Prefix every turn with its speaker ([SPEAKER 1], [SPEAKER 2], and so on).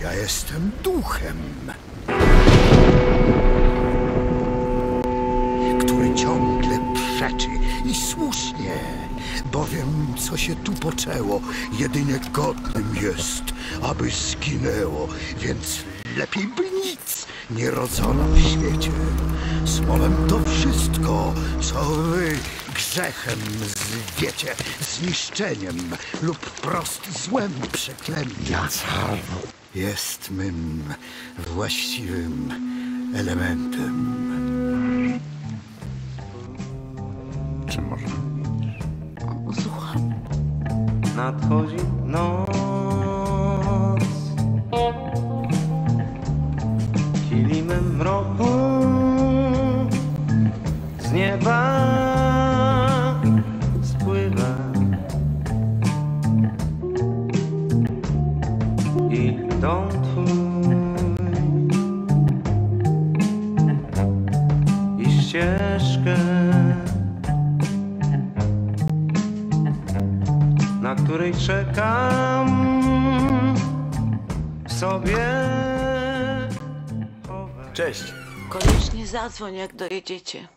[SPEAKER 1] Ja jestem duchem, który ciągle przeczy i słusznie, bowiem co się tu poczęło, jedynie godnym jest, aby zginęło, więc lepiej by nic nie rodzono w świecie. Smolem to wszystko, co wy grzechem zwiecie, zniszczeniem lub prost złem przeklęcia. Jest mym właściwym elementem.
[SPEAKER 2] Czy może?
[SPEAKER 3] Słucham.
[SPEAKER 4] nadchodzi noc. I dom twój i ścieżkę na której czekam sobie.
[SPEAKER 2] Cześć.
[SPEAKER 3] Koniecznie zadzwoń, jak dojedziecie.